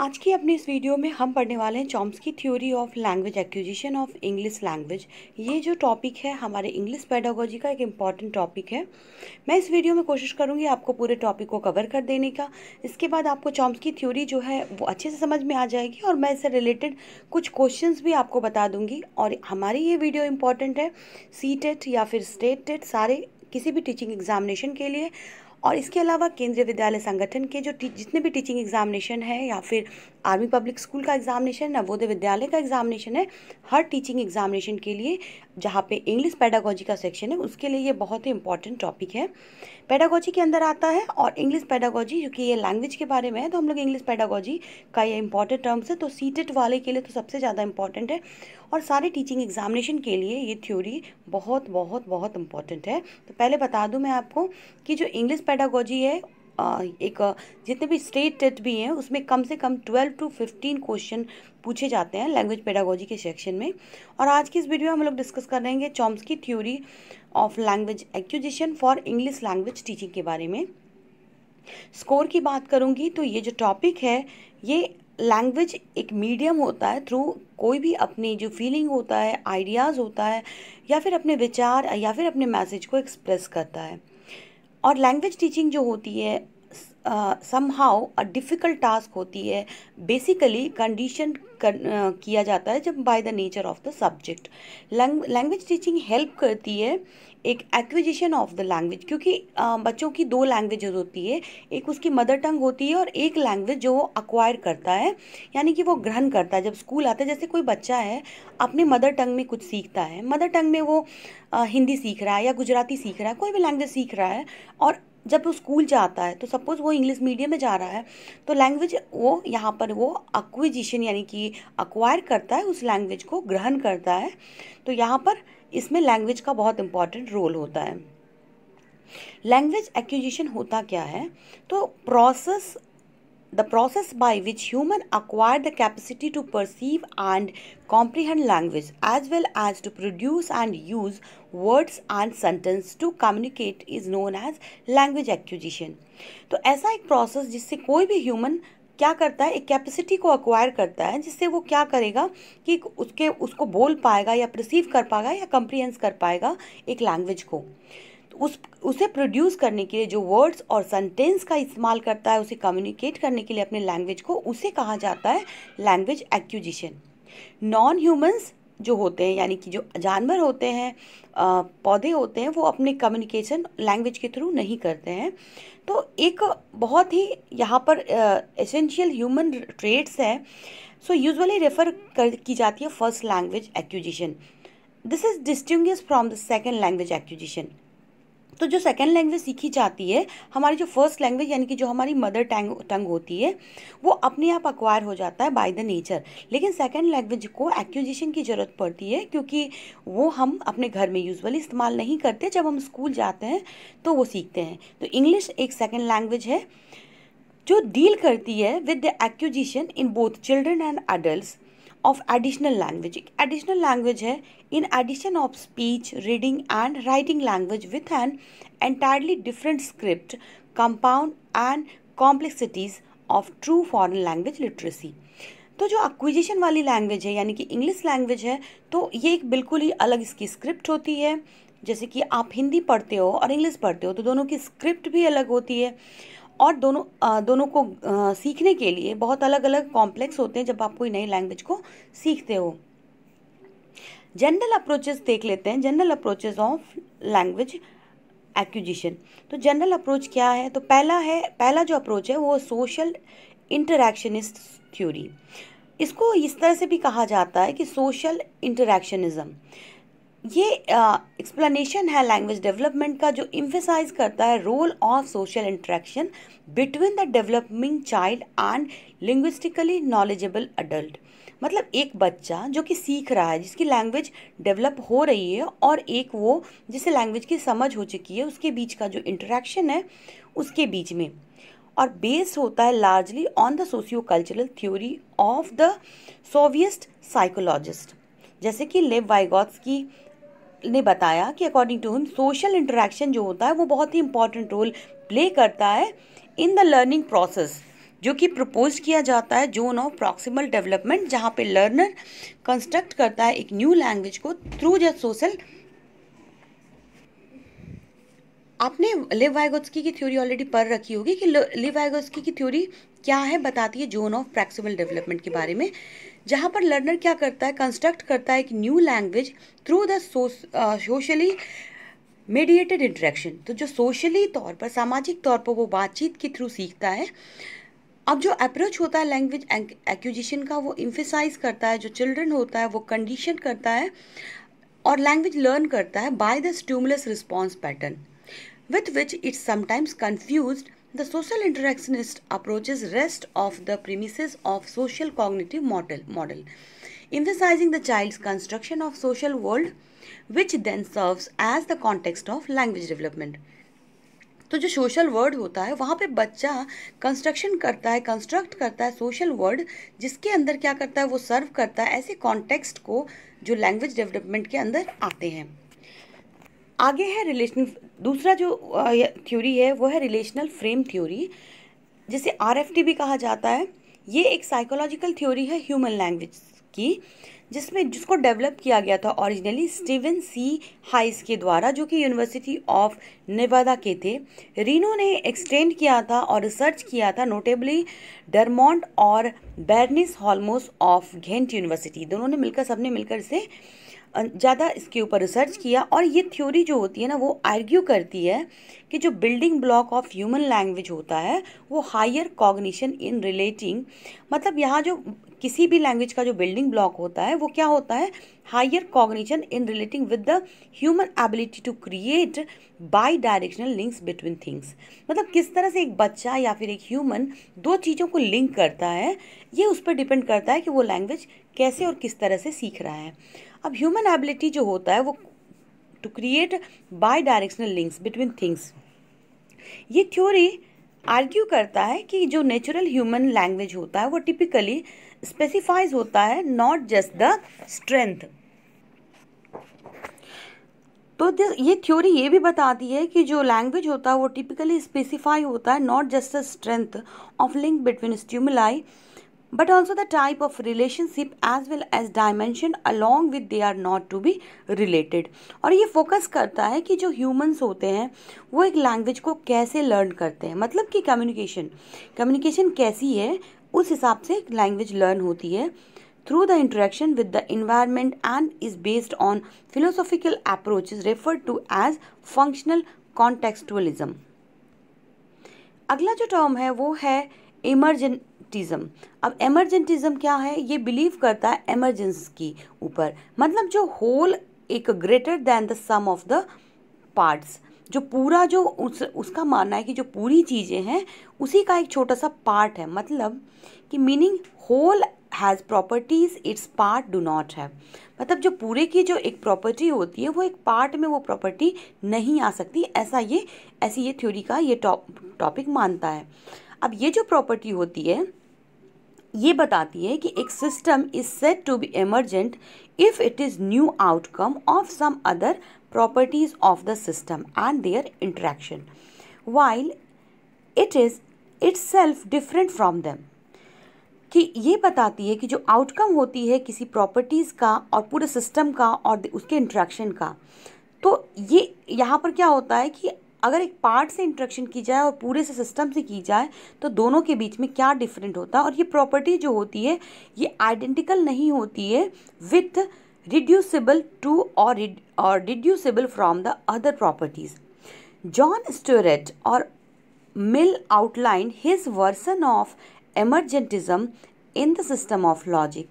आज की अपनी इस वीडियो में हम पढ़ने वाले हैं चॉम्स की theory of language acquisition of English language. ये जो टॉपिक है, हमारे इंग्लिश पेडागोजी का एक इंपॉर्टेंट टॉपिक है। मैं इस वीडियो में कोशिश करूँगी आपको पूरे टॉपिक को कवर कर देने का। इसके बाद आपको चॉम्स की थ्योरी जो है, वो अच्छे से समझ में आ जाएगी और मैं इससे रिलेटेड कुछ क्वेश्चन भी आपको बता दूँगी। और हमारी ये वीडियो इंपॉर्टेंट है सी टेट या फिर स्टेट टेट सारे किसी भी टीचिंग एग्जामिनेशन के लिए। और इसके अलावा केंद्रीय विद्यालय संगठन के जो जितने भी टीचिंग एग्जामिनेशन है या फिर आर्मी पब्लिक स्कूल का एग्जामिनेशन नवोदय विद्यालय का एग्जामिनेशन है, हर टीचिंग एग्जामिनेशन के लिए जहाँ पे इंग्लिश पैडागोजी का सेक्शन है, उसके लिए ये बहुत ही इंपॉर्टेंट टॉपिक है। पैडागोजी के अंदर आता है और इंग्लिश पैडागोजी क्योंकि ये लैंग्वेज के बारे में है तो हम लोग इंग्लिश पैडागोजी का ये इंपॉर्टेंट टर्म्स है तो सीटेट वाले के लिए तो सबसे ज़्यादा इंपॉर्टेंट है। और सारे टीचिंग एग्जामिनेशन के लिए ये थ्योरी बहुत बहुत बहुत इंपॉर्टेंट है। तो पहले बता दूँ मैं आपको कि जो इंग्लिश पैडागोजी है एक, जितने भी स्टेट टेट भी हैं, उसमें कम से कम ट्वेल्व टू फिफ्टीन क्वेश्चन पूछे जाते हैं लैंग्वेज पेडागोजी के सेक्शन में। और आज की इस वीडियो में हम लोग डिस्कस कर रहे हैं Chomsky theory of language acquisition for English language teaching के बारे में। स्कोर की बात करूँगी तो ये जो टॉपिक है, ये लैंग्वेज एक मीडियम होता है थ्रू कोई भी अपनी जो फीलिंग होता है आइडियाज़ होता है, या फिर अपने विचार, या फिर अपने मैसेज को एक्सप्रेस करता है। और लैंग्वेज टीचिंग जो होती है somehow a difficult task होती है। बेसिकली कंडीशन uh, किया जाता है जब by the nature of the subject language teaching help करती है एक एक्विजिशन ऑफ़ द लैंग्वेज क्योंकि uh, बच्चों की दो लैंग्वेजेस होती है। एक उसकी मदर टंग होती है और एक लैंग्वेज जो वो अक्वायर करता है। यानी कि वो ग्रहण करता है। जब स्कूल आता है जैसे कोई बच्चा है अपने मदर टंग में कुछ सीखता है। मदर टंग में वो uh, हिंदी सीख रहा है या गुजराती सीख रहा है कोई भी लैंग्वेज सीख रहा है और जब वो स्कूल जाता है तो सपोज़ वो इंग्लिश मीडियम में जा रहा है तो लैंग्वेज वो यहाँ पर वो अक्विजिशन यानी कि अक्वायर करता है, उस लैंग्वेज को ग्रहण करता है। तो यहाँ पर इसमें लैंग्वेज का बहुत इंपॉर्टेंट रोल होता है। लैंग्वेज एक्विजिशन होता क्या है? तो process the process by which human acquire the capacity to perceive and comprehend language as well as to produce and use words and sentence to communicate is known as language acquisition तो ऐसा एक process जिससे कोई भी human क्या करता है एक कैपेसिटी को अक्वायर करता है जिससे वो क्या करेगा कि उसके उसको बोल पाएगा या परसीव कर पाएगा या कंप्रीहेंस कर पाएगा एक लैंग्वेज को उस, उसे प्रोड्यूस करने के लिए जो वर्ड्स और सेंटेंस का इस्तेमाल करता है, उसे कम्युनिकेट करने के लिए अपने लैंग्वेज को, उसे कहा जाता है लैंग्वेज एक्विजिशन नॉन ह्यूमंस जो होते हैं, यानी कि जो जानवर होते हैं पौधे होते हैं, वो अपने कम्युनिकेशन लैंग्वेज के थ्रू नहीं करते हैं. तो एक बहुत ही यहाँ पर एसेंशियल ह्यूमन ट्रेड्स है. सो यूजुअली रेफर कर, की जाती है first language acquisition this is distinct from the second language acquisition तो जो सेकेंड लैंग्वेज सीखी जाती है, हमारी जो फ़र्स्ट लैंग्वेज यानी कि जो हमारी मदर टंग टंग होती है, वो अपने आप अक्वायर हो जाता है बाय द नेचर लेकिन सेकेंड लैंग्वेज को एक्विजिशन की ज़रूरत पड़ती है, क्योंकि वो हम अपने घर में यूजुअली इस्तेमाल नहीं करते, जब हम स्कूल जाते हैं तो वो सीखते हैं. तो इंग्लिश एक सेकेंड लैंग्वेज है, जो डील करती है with the acquisition in both children and adult of additional language एक एडिशनल लैंग्वेज है। In addition of speech reading and writing language with an entirely different script compound and complexities of true foreign language literacy तो जो acquisition वाली language है, यानी कि English language है तो ये एक बिल्कुल ही अलग इसकी स्क्रिप्ट होती है। जैसे कि आप हिंदी पढ़ते हो और इंग्लिश पढ़ते हो तो दोनों की स्क्रिप्ट भी अलग होती है। और दोनों आ, दोनों को आ, सीखने के लिए बहुत अलग अलग कॉम्प्लेक्स होते हैं जब आप कोई नई लैंग्वेज को सीखते हो। जनरल अप्रोचेस देख लेते हैं। General approaches of language acquisition तो जनरल अप्रोच क्या है? तो पहला है पहला जो अप्रोच है वो सोशल इंटरैक्शनिस्ट थ्योरी इसको इस तरह से भी कहा जाता है कि सोशल इंटरैक्शनिज्म ये एक्सप्लेनेशन है लैंग्वेज डेवलपमेंट का जो इम्फेसाइज करता है role of social interaction between the developing child and linguistically knowledgeable adult मतलब एक बच्चा जो कि सीख रहा है, जिसकी लैंग्वेज डेवलप हो रही है और एक वो जिसे लैंग्वेज की समझ हो चुकी है, उसके बीच का जो इंटरेक्शन है, उसके बीच में। और बेस्ड होता है largely on the socio cultural theory of the Soviet psychologist जैसे कि लेव वाइगॉट्स की ने बताया कि according to him social interaction जो होता है, वो बहुत ही इंपॉर्टेंट रोल प्ले करता है इन द लर्निंग प्रोसेस जो कि प्रपोज किया जाता है जोन ऑफ़ प्रॉक्सिमल डेवलपमेंट जहाँ पे लर्नर कंस्ट्रक्ट करता है एक न्यू लैंग्वेज को थ्रू द सोशल आपने लिव वाइगोस्की की थ्योरी ऑलरेडी पढ़ रखी होगी कि लिव वाइगोस्की की थ्योरी क्या है, बताती है जोन ऑफ़ प्रैक्सिमल डेवलपमेंट के बारे में। जहाँ पर लर्नर क्या करता है कंस्ट्रक्ट करता है एक new language through the socially mediated interaction तो जो सोशली तौर पर सामाजिक तौर पर वो बातचीत के थ्रू सीखता है। अब जो अप्रोच होता है लैंग्वेज एक्विजिशन का वो इम्फेसाइज करता है जो चिल्ड्रन होता है वो कंडीशन करता है और लैंग्वेज लर्न करता है by the stimulus response pattern with which it's sometimes confused, the social interactionist approaches rest of the premises of social cognitive model, model emphasizing the child's construction of social world which then serves as the context of language development. तो जो social word होता है वहाँ पे बच्चा construction करता है construct करता है सोशल वर्ड जिसके अंदर क्या करता है वो सर्व करता है ऐसे कॉन्टेक्स्ट को जो लैंग्वेज डेवलपमेंट के अंदर आते हैं आगे है रिलेशन दूसरा जो थ्योरी है, वो है रिलेशनल फ्रेम थ्योरी जिसे आरएफटी भी कहा जाता है। ये एक साइकोलॉजिकल थ्योरी है ह्यूमन लैंग्वेज की, जिसमें, जिसको डेवलप किया गया था ओरिजिनली स्टीवन सी हाइस के द्वारा, जो कि यूनिवर्सिटी ऑफ़ नेवादा के थे। रीनो ने एक्सटेंड किया था और रिसर्च किया था नोटेबली डरमोंट और बैरनिस हॉलमोस ऑफ़ घेंट यूनिवर्सिटी दोनों ने मिलकर, सबने मिलकर इसे ज़्यादा इसके ऊपर रिसर्च किया और ये थ्योरी जो होती है ना, वो आर्ग्यू करती है कि जो building block of human language होता है, वो हायर कॉग्निशन इन रिलेटिंग मतलब यहाँ जो किसी भी लैंग्वेज का जो बिल्डिंग ब्लॉक होता है, वो क्या होता है? Higher cognition in relating with the human ability to create bidirectional links between things मतलब किस तरह से एक बच्चा या फिर एक ह्यूमन दो चीज़ों को लिंक करता है, ये उस पर डिपेंड करता है कि वो लैंग्वेज कैसे और किस तरह से सीख रहा है। अब ह्यूमन एबिलिटी जो होता है वो to create bidirectional links between things ये थ्योरी आर्ग्यू करता है कि जो नेचुरल ह्यूमन लैंग्वेज होता है वो टिपिकली स्पेसिफाइज होता है नॉट जस्ट द स्ट्रेंथ तो ये थ्योरी ये भी बताती है कि जो लैंग्वेज होता है वो टिपिकली स्पेसिफाई होता है not just the strength of link between stimuli but also the type of relationship as well as dimension along with they are not to be related और ये फोकस करता है कि जो ह्यूमंस होते हैं वो एक लैंग्वेज को कैसे लर्न करते हैं मतलब कि कम्युनिकेशन कम्युनिकेशन कैसी है उस हिसाब से लैंग्वेज लर्न होती है through the interaction with the environment and is based on philosophical approaches referred to as functional contextualism अगला जो टर्म है वो है इमरजेंट एमरजेंटिज्म अब एमरजेंटिज्म क्या है? ये बिलीव करता है एमरजेंस की ऊपर। मतलब जो होल एक greater than the sum of the parts जो पूरा जो उस, उसका मानना है कि जो पूरी चीज़ें हैं, उसी का एक छोटा सा पार्ट है। मतलब कि meaning whole has properties its part do not have मतलब जो पूरे की जो एक प्रॉपर्टी होती है, वो एक पार्ट में वो प्रॉपर्टी नहीं आ सकती। ऐसा ये, ऐसी ये थ्योरी का ये टॉपिक मानता है। अब ये जो प्रॉपर्टी होती है ये बताती है कि एक system is set to be emergent if it is new outcome of some other properties of the system and their interaction while it is itself different from them कि ये बताती है कि जो आउटकम होती है किसी प्रॉपर्टीज़ का और पूरे सिस्टम का और उसके इंट्रैक्शन का तो ये यहाँ पर क्या होता है कि अगर एक पार्ट से इंट्रैक्शन की जाए और पूरे से सिस्टम से की जाए तो दोनों के बीच में क्या डिफरेंट होता है? और ये प्रॉपर्टी जो होती है, ये आइडेंटिकल नहीं होती है विथ रिड्यूसिबल टू और और reducible from the other properties John Stuart और Mill outline his version of emergentism in the system of logic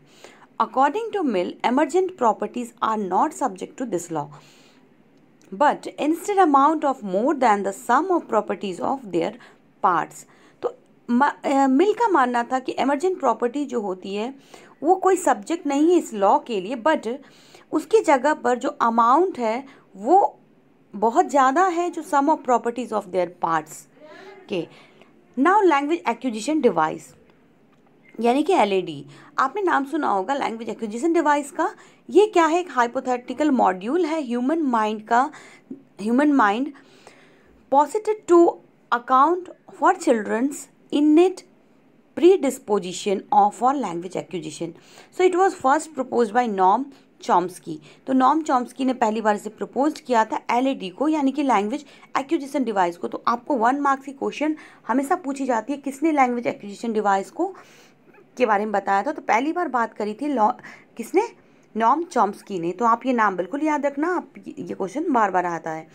according to Mill emergent properties are not subject to this law but instead amount of more than the sum of properties of their parts. तो Mill का मानना था कि emergent property जो होती है, वो कोई सब्जेक्ट नहीं है इस लॉ के लिए बट उसकी जगह पर जो अमाउंट है, वो बहुत ज़्यादा है जो sum of properties of their parts के। नाउ लैंग्वेज एक्विजिशन डिवाइस यानी कि एल आपने नाम सुना होगा लैंग्वेज एक्विजिशन डिवाइस का। ये क्या है? एक हाइपोथेटिकल मॉड्यूल है ह्यूमन माइंड का। Human mind positive to account for children's in it predisposition of for language acquisition. So, it was first proposed by Noam Chomsky तो नॉम चॉम्स्की ने पहली बार इसे प्रपोज किया था एल को, यानी कि लैंग्वेज एक्विजिशन डिवाइस को। तो आपको वन मार्क्स की क्वेश्चन हमेशा पूछी जाती है, किसने लैंग्वेज एक्विजिशन डिवाइस को के बारे में बताया था तो पहली बार बात करी थी किसने? नॉम चॉम्स्की ने। तो आप ये नाम बिल्कुल याद रखना, आप ये क्वेश्चन बार बार आता है।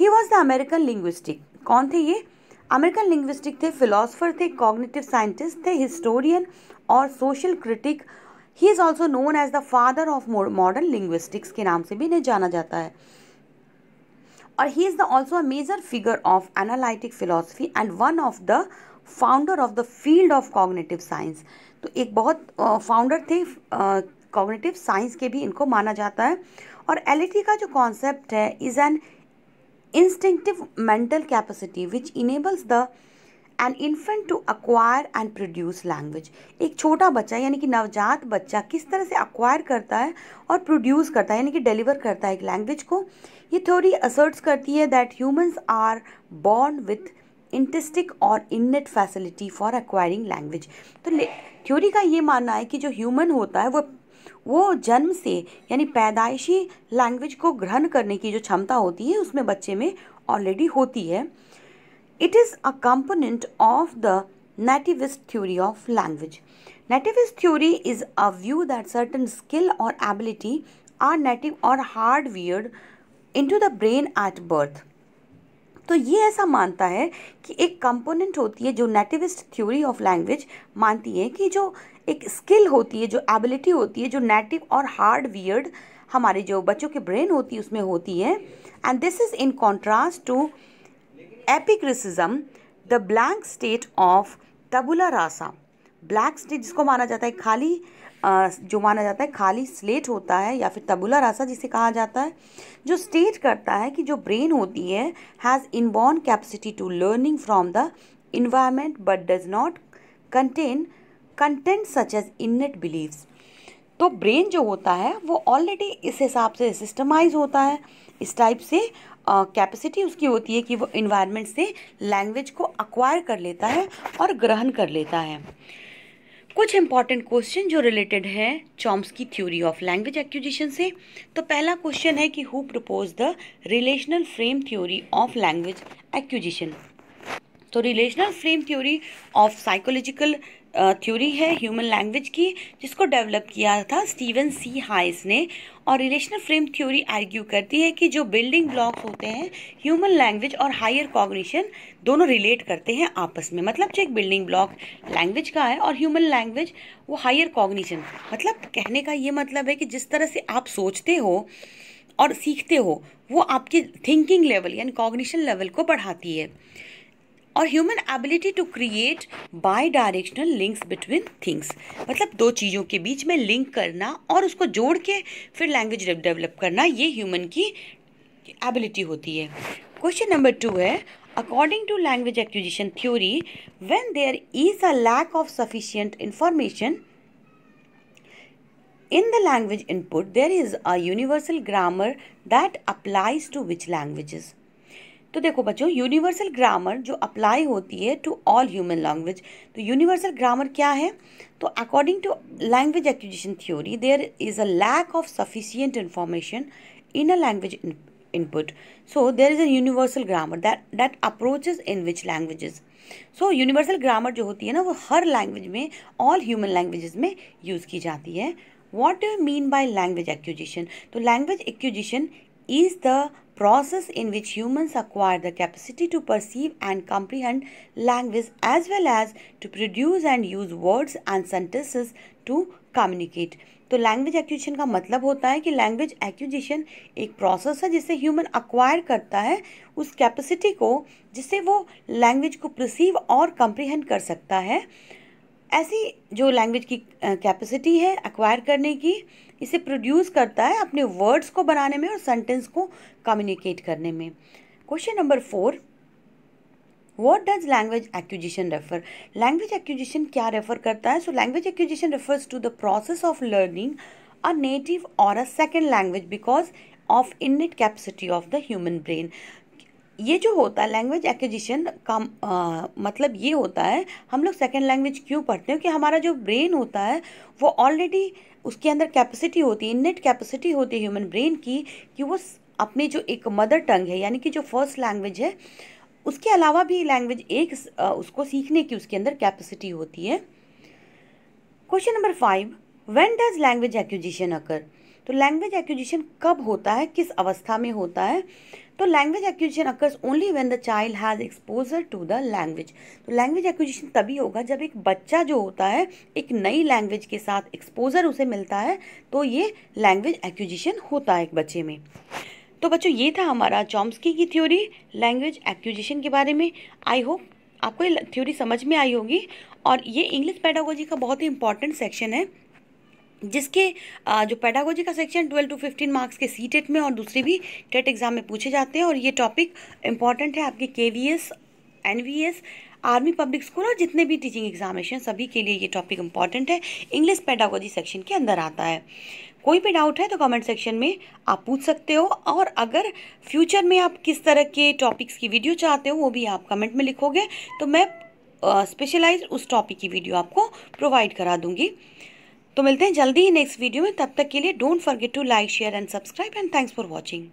He was the American linguistic कौन थे ये? अमेरिकन लिंग्विस्टिक थे फिलोसफर थे कॉग्निटिव साइंटिस्ट थे हिस्टोरियन और social critic he is also known as the father of modern linguistics के नाम से भी इन्हें जाना जाता है। और he is the also a major figure of analytic philosophy and one of the founder of the field of cognitive science तो एक बहुत फाउंडर थे कॉग्नेटिव साइंस के भी इनको माना जाता है। और एल का जो कॉन्सेप्ट है is an instinctive mental capacity which enables the an infant to acquire and produce language एक छोटा बच्चा, यानी कि नवजात बच्चा, किस तरह से अक्वायर करता है और प्रोड्यूस करता है, यानी कि डिलीवर करता है एक लैंग्वेज को, ये थ्योरी असर्ट्स करती है that humans are born with instinct और innate facility for acquiring language तो थ्योरी का ये मानना है कि जो ह्यूमन होता है, वो वो जन्म से, यानी पैदाइशी लैंग्वेज को ग्रहण करने की जो क्षमता होती है, उसमें बच्चे में ऑलरेडी होती है. It is a component of the nativist theory of language nativist theory is a view that certain skill और एबिलिटी आर नेटिव और hardwired into the brain at birth तो ये ऐसा मानता है कि एक कंपोनेंट होती है जो नेटिविस्ट थ्योरी ऑफ़ लैंग्वेज मानती है कि जो एक स्किल होती है, जो एबिलिटी होती है, जो नेटिव और हार्ड वियर्ड हमारे जो बच्चों के ब्रेन होती है, उसमें होती है। And this is in contrast to empiricism the blank state of tabula rasa black state जिसको माना जाता है खाली जो माना जाता है खाली स्लेट होता है या फिर तबुला रासा जिसे कहा जाता है जो स्टेट करता है कि जो ब्रेन होती है has inborn capacity to learning from the environment but does not contain content such as innate beliefs तो ब्रेन जो होता है वो ऑलरेडी इस हिसाब से सिस्टमाइज होता है। इस टाइप से कैपेसिटी uh, उसकी होती है कि वो इन्वायरमेंट से लैंग्वेज को अक्वायर कर लेता है और ग्रहण कर लेता है। कुछ इंपॉर्टेंट क्वेश्चन जो रिलेटेड है चॉम्स की थ्योरी ऑफ़ लैंग्वेज एक्विजिशन से। तो पहला क्वेश्चन है कि who propose the relational frame theory of language acquisition तो relational frame theory of psychological theory है ह्यूमन लैंग्वेज की, जिसको डेवलप किया था स्टीवन सी हाइस ने। और रिलेशनल फ्रेम थ्योरी आर्ग्यू करती है कि जो बिल्डिंग ब्लॉक्स होते हैं ह्यूमन लैंग्वेज और हायर कॉग्निशन दोनों रिलेट करते हैं आपस में। मतलब जो एक बिल्डिंग ब्लॉक लैंग्वेज का है और ह्यूमन लैंग्वेज वो हायर कॉग्निशन मतलब कहने का ये मतलब है कि जिस तरह से आप सोचते हो और सीखते हो, वो आपके थिंकिंग लेवल यानी कॉग्निशन लेवल को बढ़ाती है। और human ability to create bidirectional links between things मतलब दो चीज़ों के बीच में लिंक करना और उसको जोड़ के फिर लैंग्वेज डेवलप करना, ये ह्यूमन की एबिलिटी होती है। क्वेश्चन नंबर टू है according to language acquisition theory when there is a lack of sufficient information in the language input, there is a universal grammar that applies to which languages? तो देखो बच्चों universal grammar जो apply होती है to all human language तो universal grammar क्या है? तो according to language acquisition theory there is a lack of sufficient information in a language input. So, there is a universal grammar that that approaches in which languages. So universal grammar जो होती है ना, वो हर language में all human languages में use की जाती है. What do mean by language acquisition तो language acquisition is the process in which humans acquire the capacity to perceive and comprehend language as well as to produce and use words and sentences to communicate. तो language acquisition का मतलब होता है कि language acquisition एक process है जिससे human acquire करता है उस कैपेसिटी को जिससे वो लैंग्वेज को प्रसीव और कंप्रीहेंड कर सकता है ऐसी जो लैंग्वेज की कैपेसिटी है एक्वायर करने की इसे प्रोड्यूस करता है अपने वर्ड्स को बनाने में और सेंटेंस को कम्युनिकेट करने में। Question number four what does language acquisition refer language acquisition क्या रेफर करता है? So language acquisition refers to the process of learning a native और a second language because of innate capacity of the human brain ये जो होता है language acquisition का आ, मतलब ये होता है हम लोग सेकेंड लैंग्वेज क्यों पढ़ते हैं? कि हमारा जो ब्रेन होता है वो ऑलरेडी उसके अंदर कैपेसिटी होती है इननेट कैपेसिटी होती है ह्यूमन ब्रेन की कि वो अपनी जो एक मदर टंग है यानी कि जो फ़र्स्ट लैंग्वेज है उसके अलावा भी लैंग्वेज एक उसको सीखने की उसके अंदर कैपेसिटी होती है। Question number five when does language acquisition occur तो लैंग्वेज एक्विजिशन कब होता है, किस अवस्था में होता है? तो language acquisition occurs only when the child has exposure to the language तो लैंग्वेज एक्विजिशन तभी होगा जब एक बच्चा जो होता है, एक नई लैंग्वेज के साथ एक्सपोजर उसे मिलता है तो ये लैंग्वेज एक्विजिशन होता है एक बच्चे में। तो बच्चों, ये था हमारा चॉम्स्की की थ्योरी लैंग्वेज एक्विजिशन के बारे में। आई होप आपको ये थ्योरी समझ में आई होगी। और ये इंग्लिश पैडागोजी का बहुत ही इंपॉर्टेंट सेक्शन है। जिसके जो पेडागोजी का section twelve to fifteen marks के सी टेट में और दूसरे भी टेट एग्ज़ाम में पूछे जाते हैं और ये टॉपिक इंपॉर्टेंट है आपके K V S N V S army public school और जितने भी टीचिंग एग्जामिनेशन सभी के लिए ये टॉपिक इंपॉर्टेंट है। इंग्लिश पेडागोजी सेक्शन के अंदर आता है। कोई भी डाउट है तो कमेंट सेक्शन में आप पूछ सकते हो और अगर फ्यूचर में आप किस तरह के टॉपिक्स की वीडियो चाहते हो, वो भी आप कमेंट में लिखोगे। तो मैं स्पेशलाइज उस टॉपिक की वीडियो आपको प्रोवाइड करा दूँगी। तो मिलते हैं जल्दी ही नेक्स्ट वीडियो में। तब तक के लिए don't forget to like share and subscribe and thanks for watching